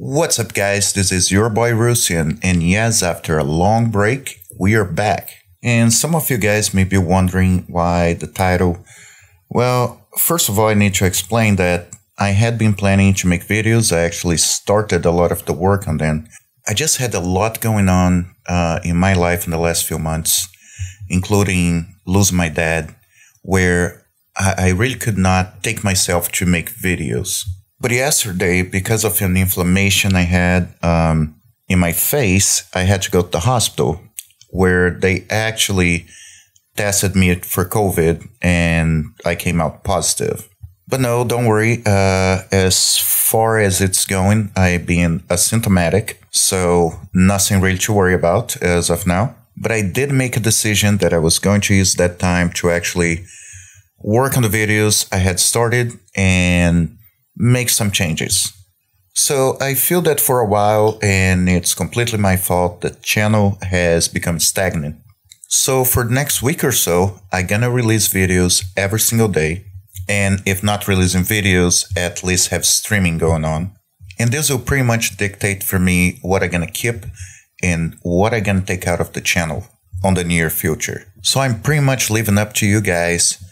What's up, guys? This is your boy Russian, and yes, after a long break, we are back. And some of you guys may be wondering why the title. Well, first of all, I need to explain that I had been planning to make videos. I actually started a lot of the work on them. I just had a lot going on uh, in my life in the last few months, including losing my dad, where I, I really could not take myself to make videos. But yesterday, because of an inflammation I had um, in my face, I had to go to the hospital where they actually tested me for COVID and I came out positive. But no, don't worry. Uh, as far as it's going, I've been asymptomatic, so nothing really to worry about as of now. But I did make a decision that I was going to use that time to actually work on the videos I had started and make some changes. So I feel that for a while, and it's completely my fault, the channel has become stagnant. So for the next week or so, I'm gonna release videos every single day. And if not releasing videos, at least have streaming going on. And this will pretty much dictate for me what I'm gonna keep and what I'm gonna take out of the channel on the near future. So I'm pretty much leaving up to you guys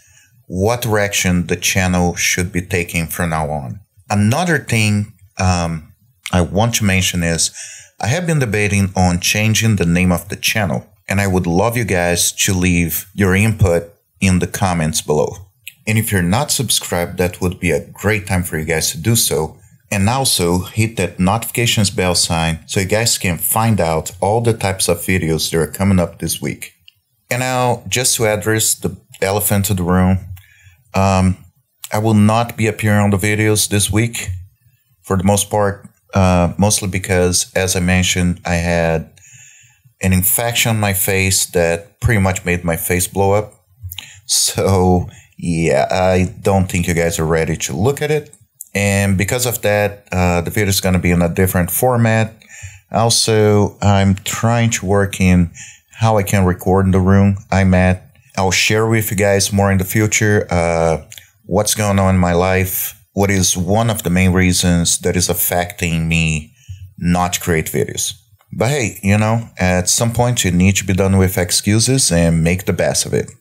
what direction the channel should be taking from now on. Another thing um, I want to mention is I have been debating on changing the name of the channel, and I would love you guys to leave your input in the comments below. And if you're not subscribed, that would be a great time for you guys to do so. And also hit that notifications bell sign so you guys can find out all the types of videos that are coming up this week. And now, just to address the elephant in the room, um, I will not be appearing on the videos this week for the most part, uh, mostly because, as I mentioned, I had an infection on my face that pretty much made my face blow up. So, yeah, I don't think you guys are ready to look at it. And because of that, uh, the video is going to be in a different format. Also, I'm trying to work in how I can record in the room I'm at. I'll share with you guys more in the future. Uh, what's going on in my life, what is one of the main reasons that is affecting me not create videos. But hey, you know, at some point you need to be done with excuses and make the best of it.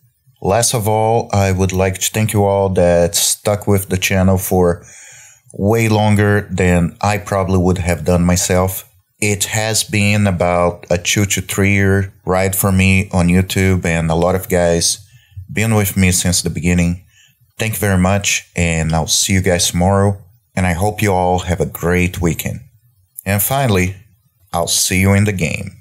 Last of all, I would like to thank you all that stuck with the channel for way longer than I probably would have done myself. It has been about a two to three year ride for me on YouTube, and a lot of guys been with me since the beginning. Thank you very much, and I'll see you guys tomorrow. And I hope you all have a great weekend. And finally, I'll see you in the game.